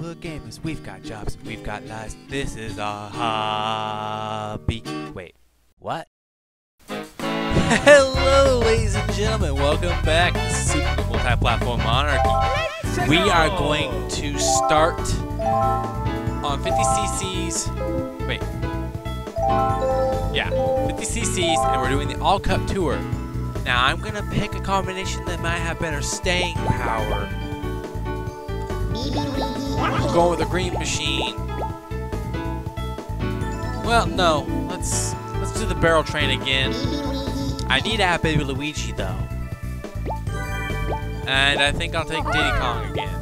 we're gamers. We've got jobs, we've got lives, this is our hobby. Wait, what? Hello, ladies and gentlemen, welcome back to Super Multi-Platform Monarchy. We are going to start on 50cc's, wait, yeah, 50cc's, and we're doing the All Cup Tour. Now I'm gonna pick a combination that might have better staying power. I'm going with the green machine. Well, no. Let's let's do the barrel train again. I need to have Baby Luigi though. And I think I'll take Diddy Kong again.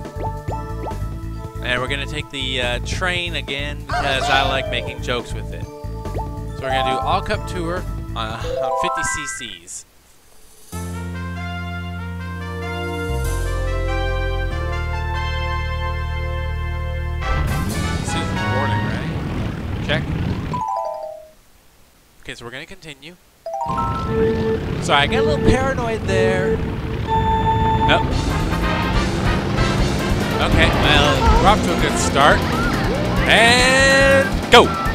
And we're gonna take the uh, train again because I like making jokes with it. So we're gonna do all cup tour on, on 50 cc's. So we're gonna continue. Sorry, I got a little paranoid there. Nope. Okay, well, we're off to a good start. And go!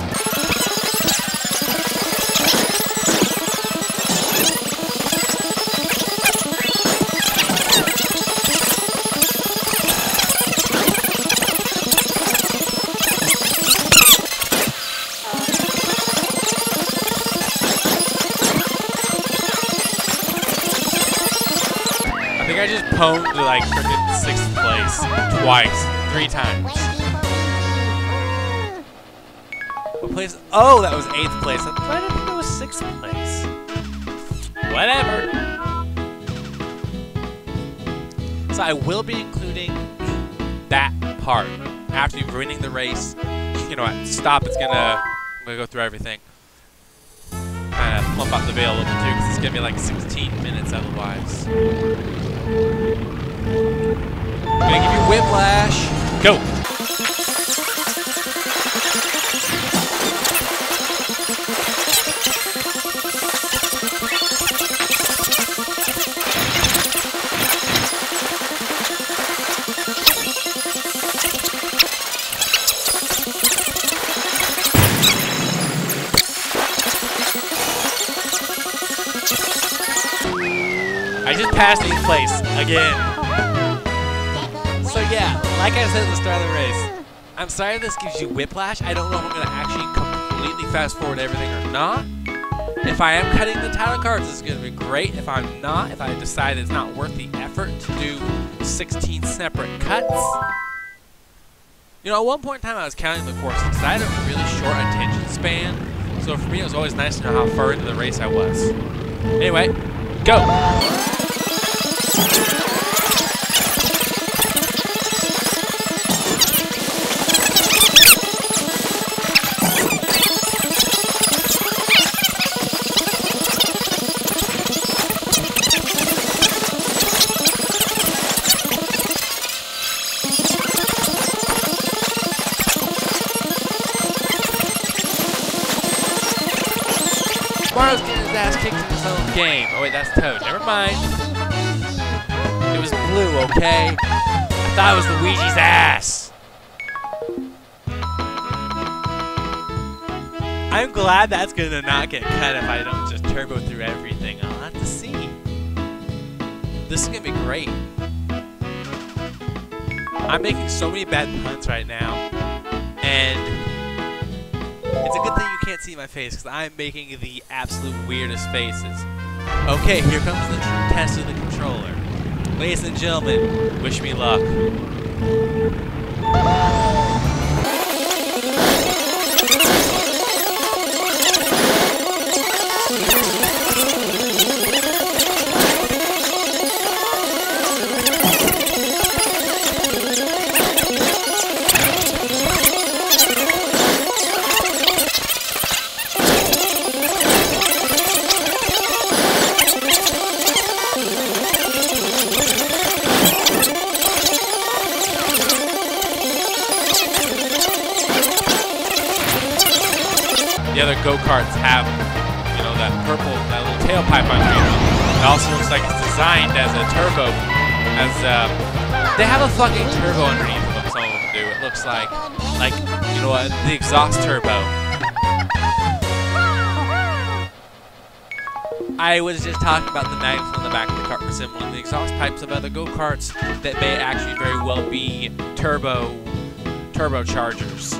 Pwned to like freaking sixth place twice, three times. What place? Oh, that was eighth place. I didn't think it was sixth place. Whatever. So I will be including that part after you've winning the race. You know what? Stop. It's gonna. I'm gonna go through everything. Kind of plump out the veil a little bit too, because it's gonna be like 16 minutes otherwise. Gonna give you whiplash. Go. I just passed eighth place again. So yeah, like I said at the start of the race, I'm sorry this gives you whiplash. I don't know if I'm gonna actually completely fast forward everything or not. If I am cutting the title cards, it's gonna be great. If I'm not, if I decide it's not worth the effort to do 16 separate cuts. You know, at one point in time I was counting the courses because I had a really short attention span. So for me it was always nice to know how far into the race I was. Anyway, go! Mario's getting his ass kicked in game. That's Toad. Never mind. It was blue, okay? I thought it was Luigi's ass. I'm glad that's gonna not get cut if I don't just turbo through everything. I'll have to see. This is gonna be great. I'm making so many bad puns right now, and it's a good thing you can't see my face because I'm making the absolute weirdest faces. Okay, here comes the test of the controller. Ladies and gentlemen, wish me luck. It also looks like it's designed as a turbo, as uh, They have a fucking turbo underneath them, some of them do. It looks like, like, you know what, the exhaust turbo. I was just talking about the magnets on the back of the cart resembling the exhaust pipes of other go-karts that may actually very well be turbo turbochargers.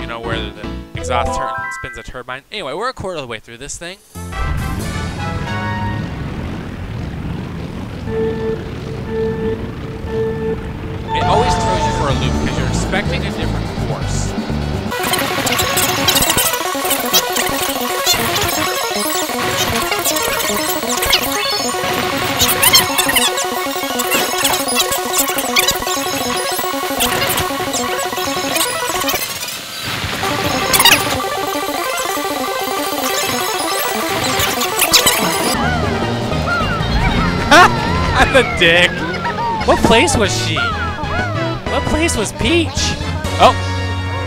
You know, where the exhaust spins a turbine. Anyway, we're a quarter of the way through this thing. It always throws you for a loop because you're expecting a different dick. What place was she? What place was Peach? Oh,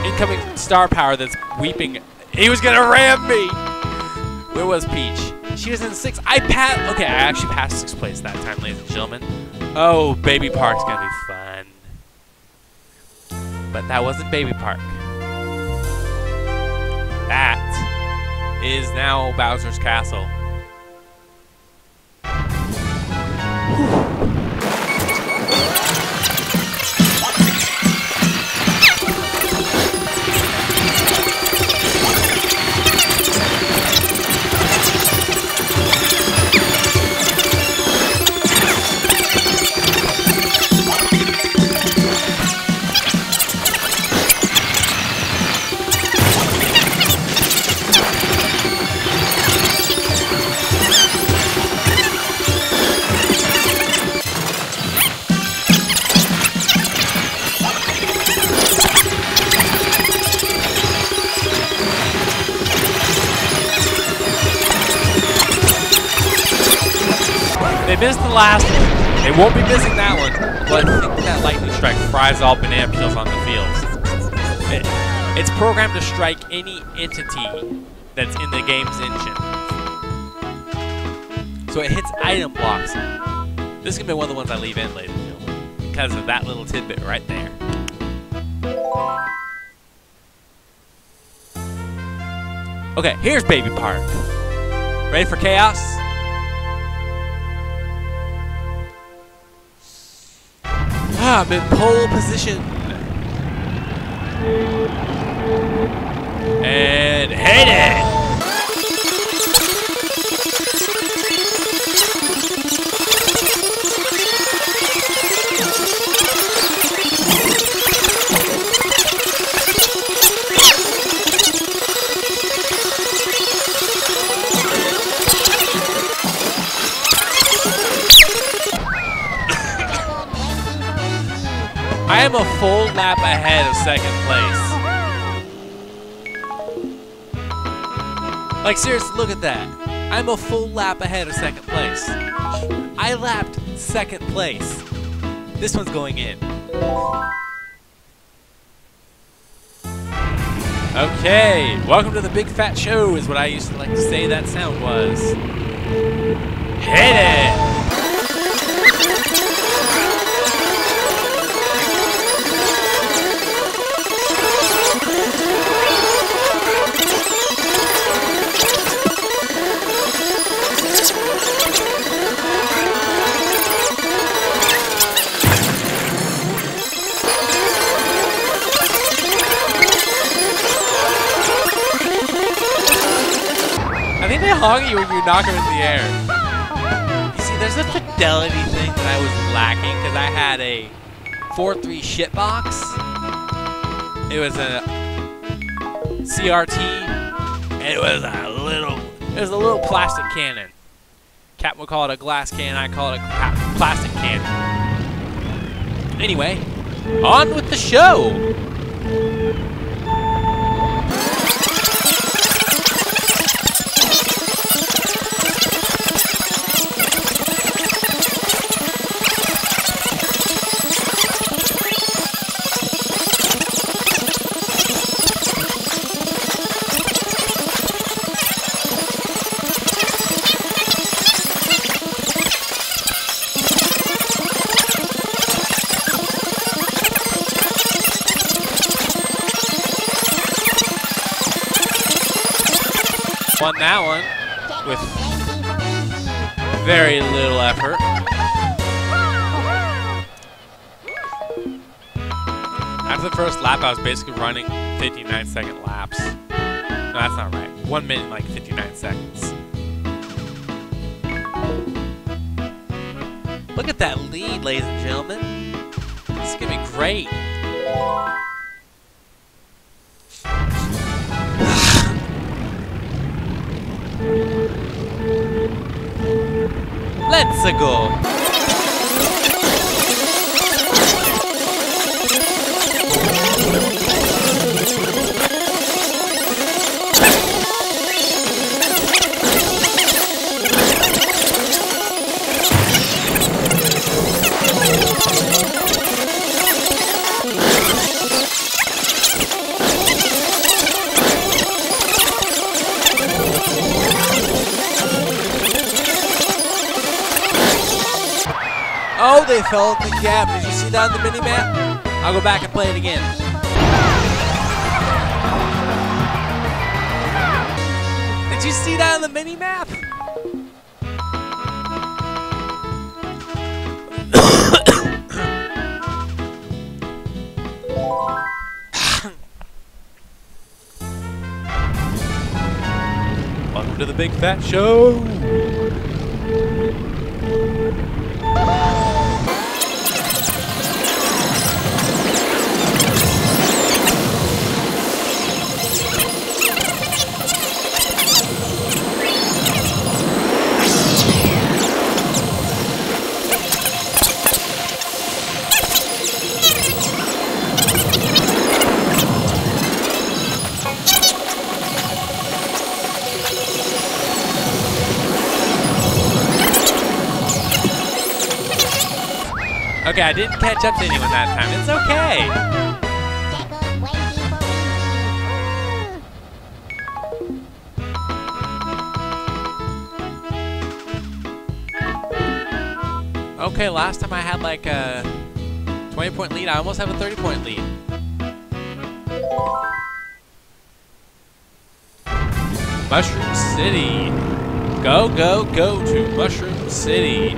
incoming star power that's weeping. He was gonna ram me. Where was Peach? She was in sixth. I passed. Okay, I actually passed sixth place that time, ladies and gentlemen. Oh, Baby Park's gonna be fun. But that wasn't Baby Park. That is now Bowser's Castle. Missed the last one. They won't be missing that one. But I think that lightning strike fries all banana peels on the fields. It, it's programmed to strike any entity that's in the game's engine. So it hits item blocks. This is gonna be one of the ones I leave in, gentlemen, because of that little tidbit right there. Okay, here's Baby Park. Ready for chaos? Ah, I'm in pole position. And hit it! Lap ahead of second place. Like seriously, look at that. I'm a full lap ahead of second place. I lapped second place. This one's going in. Okay, welcome to the big fat show is what I used to like to say that sound was. Hit it! You knock him in the air. You see, there's a fidelity thing that I was lacking because I had a 4-3 shitbox. It was a CRT. It was a little, it was a little plastic cannon. Cap would call it a glass can. I call it a plastic can. Anyway, on with the show. That one with very little effort. After the first lap, I was basically running 59 second laps. No, that's not right. One minute, like 59 seconds. Look at that lead, ladies and gentlemen. This is gonna be great. Let's go. The gap. Did you see that on the mini map? I'll go back and play it again. Did you see that on the mini map? Welcome to the Big Fat Show. Okay, I didn't catch up to anyone that time. It's okay. Okay, last time I had like a 20 point lead. I almost have a 30 point lead. Mushroom City. Go, go, go to Mushroom City.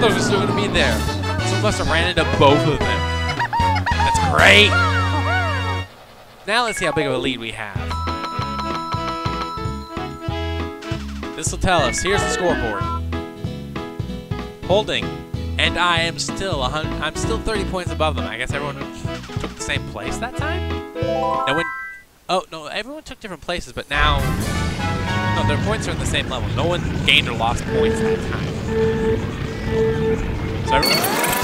Those were still gonna be there. Someone must have ran into both of them. That's great. Now let's see how big of a lead we have. This will tell us. Here's the scoreboard. Holding, and I am still. I'm still 30 points above them. I guess everyone took the same place that time. No one. Oh no, everyone took different places, but now. No, their points are at the same level. No one gained or lost points that time. So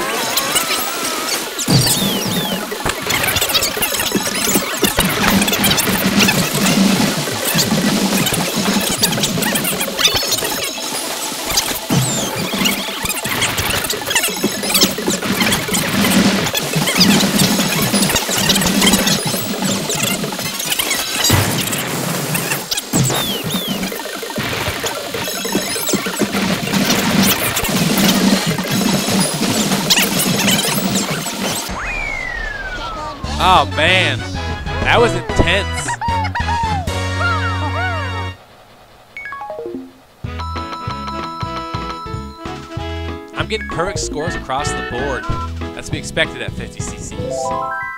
scores across the board. That's to be expected at 50 cc's.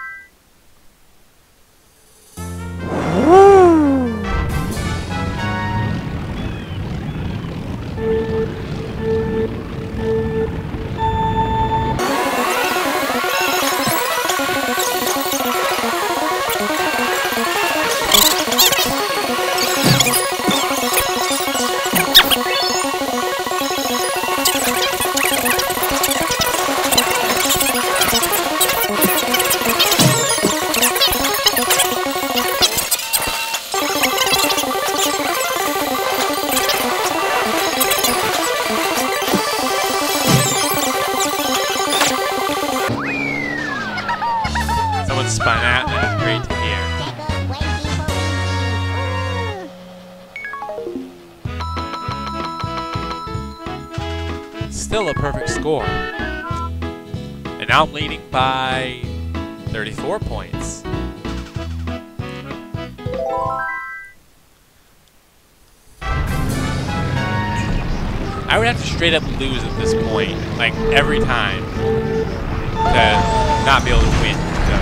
Still a perfect score. And now I'm leading by 34 points. I would have to straight up lose at this point, like every time, to not be able to win. Okay,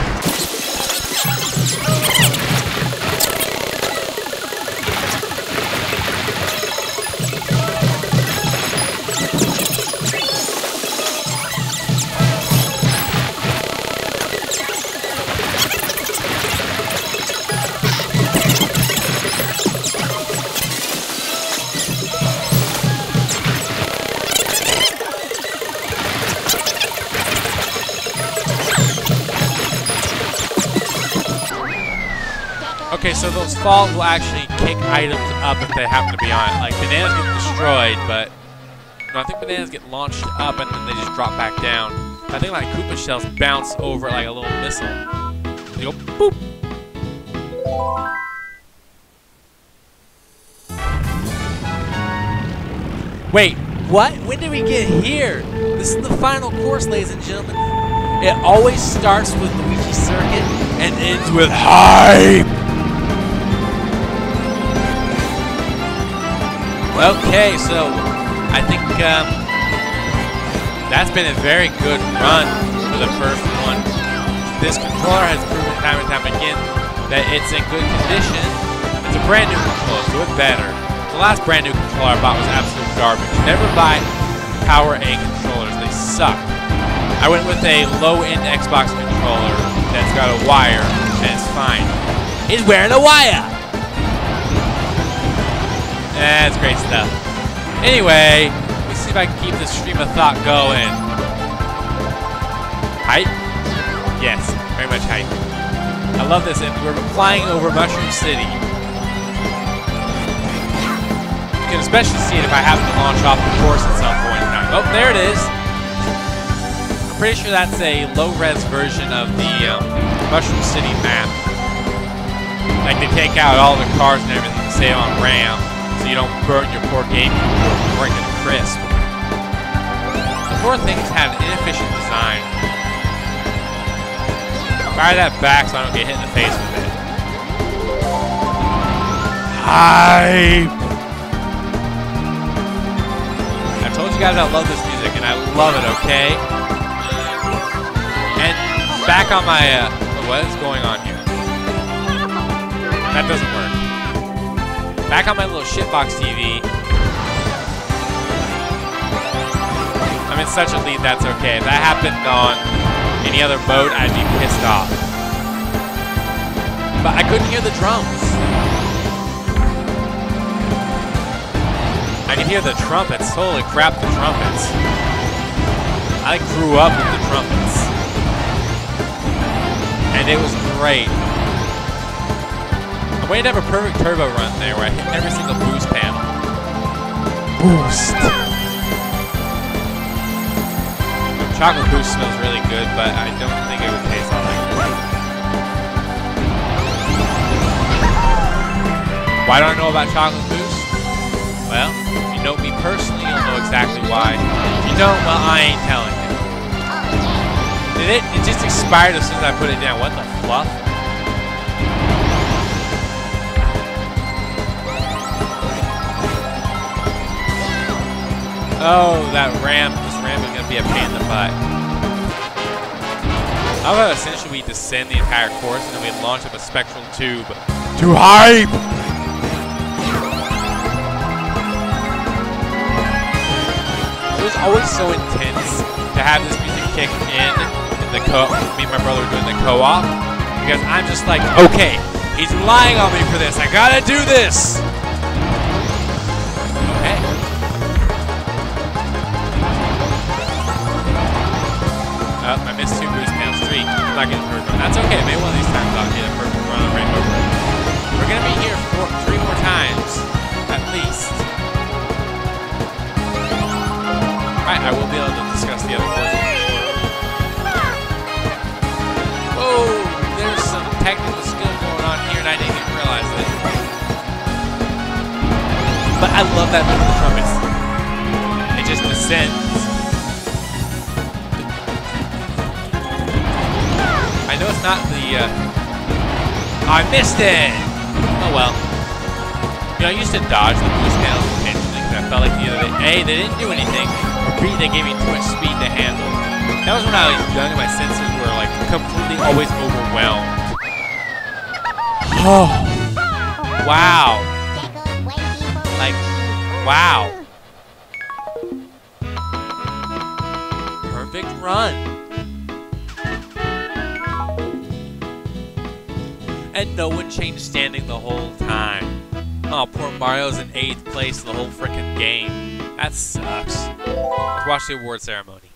so those falls will actually kick items up if they happen to be on it. Like, bananas get destroyed, but... No, I think bananas get launched up and then they just drop back down. I think like Koopa shells bounce over like a little missile. They go boop! Wait, what? When did we get here? This is the final course, ladies and gentlemen. It always starts with Luigi Circuit and ends with hype! Okay, so I think um, that's been a very good run for the first one. This controller has proven time and time again that it's in good condition. It's a brand new controller, so it's better. The last brand new controller I bought was absolute garbage. Never buy PowerA controllers, they suck. I went with a low-end Xbox controller that's got a wire, and it's fine. He's wearing a wire! That's great stuff. Anyway, let me see if I can keep this stream of thought going. Hype? Yes, very much hype. I love this, and we're flying over Mushroom City. You can especially see it if I happen to launch off the course at some point. Oh, there it is. I'm pretty sure that's a low-res version of the um, Mushroom City map. Like they take out all the cars and everything to save on RAM so you don't burn your poor game before it crisp. The poor things have inefficient design. Fire that back so I don't get hit in the face with it. Hype! I told you guys I love this music, and I love it, okay? And back on my, uh, what is going on here? That doesn't work. Back on my little shitbox TV. I'm in such a lead, that's okay. If that happened on any other boat, I'd be pissed off. But I couldn't hear the drums. I could hear the trumpets. Holy crap, the trumpets. I grew up with the trumpets. And it was great. I'm waiting to have a perfect turbo run there where I hit every single boost panel. Boost. Chocolate boost smells really good, but I don't think it would taste all that good. Why don't I know about chocolate boost? Well, if you know me personally, you'll know exactly why. If you don't, well, I ain't telling you. Did it? It just expired as soon as I put it down. What the fluff? Oh, that ramp. This ramp is going to be a pain in the butt. How about essentially we descend the entire course and then we launch up a spectral tube to hype? It was always so intense to have this music kick in, in the co me and my brother doing the co-op because I'm just like, okay, he's relying on me for this. I gotta do this. Oh, I missed two boost pounds. Three. I'm not getting perfect. That's okay. Maybe one of these times I'll get a perfect run on Rainbow. We're gonna be here for three more times, at least. Alright, I will be able to discuss the other courses. Whoa, there's some technical skill going on here, and I didn't even realize it. But I love that trumpets. They It just descends. The. Uh, I missed it. Oh well. You know, I used to dodge the boost panels intentionally because I felt like the other day, A, they didn't do anything, or B, they gave me too much speed to handle. That was when I was young and my senses were like completely always overwhelmed. Oh. Wow. Like, wow. Perfect run. And no one changed standing the whole time. Oh, poor Mario's in 8th place the whole frickin' game. That sucks. Let's watch the award ceremony.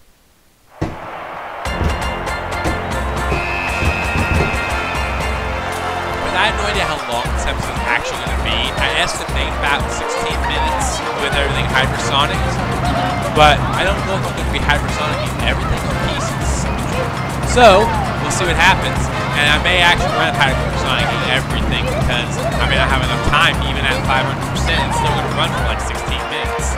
I have no idea how long this episode is actually going to be. I estimate about 16 minutes with everything hypersonic. But I don't know if I'm going to be hypersonic in everything or pieces. So, we'll see what happens. And I may actually run hypersonic in everything because I may not have enough time, even at 500%. It's still going to run for like 16 minutes.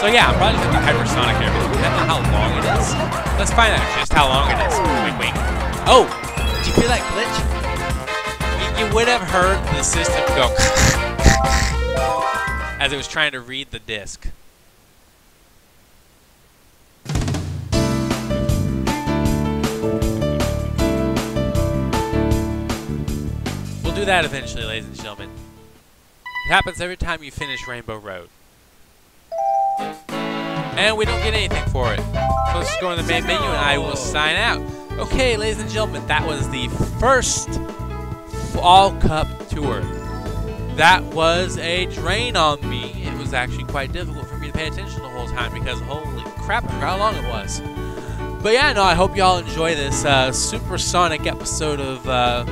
So yeah, I'm probably going to hypersonic everything. Depending on how long it is. Let's find out just how long it is. Wink, wink. Oh, did you feel that glitch? You, you would have heard the system go as it was trying to read the disc. Do that eventually, ladies and gentlemen. It happens every time you finish Rainbow Road. And we don't get anything for it. So let's go in the main menu and I will sign out. Okay, ladies and gentlemen, that was the first Fall Cup Tour. That was a drain on me. It was actually quite difficult for me to pay attention the whole time because holy crap, I forgot how long it was. But yeah, no, I hope y'all enjoy this uh, supersonic episode of uh,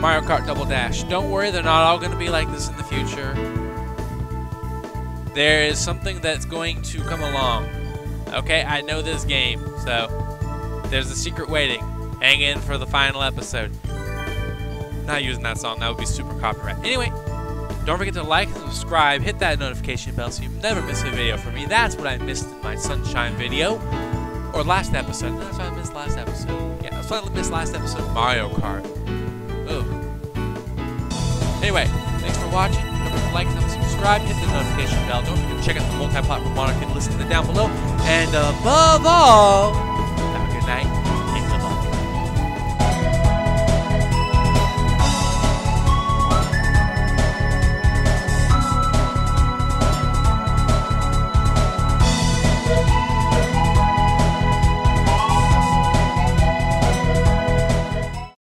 Mario Kart Double Dash. Don't worry, they're not all going to be like this in the future. There is something that's going to come along. Okay, I know this game, so there's a secret waiting. Hang in for the final episode. Not using that song, that would be super copyright. Anyway, don't forget to like and subscribe, hit that notification bell so you never miss a video from me. That's what I missed in my Sunshine video. Or last episode. That's what I missed last episode. Yeah, that's what I missed last episode Mario Kart. Anyway, thanks for watching. Don't forget to like and subscribe, hit the notification bell. Don't forget to check out the multi-platform monarchy listed down below. And above all, have a good night.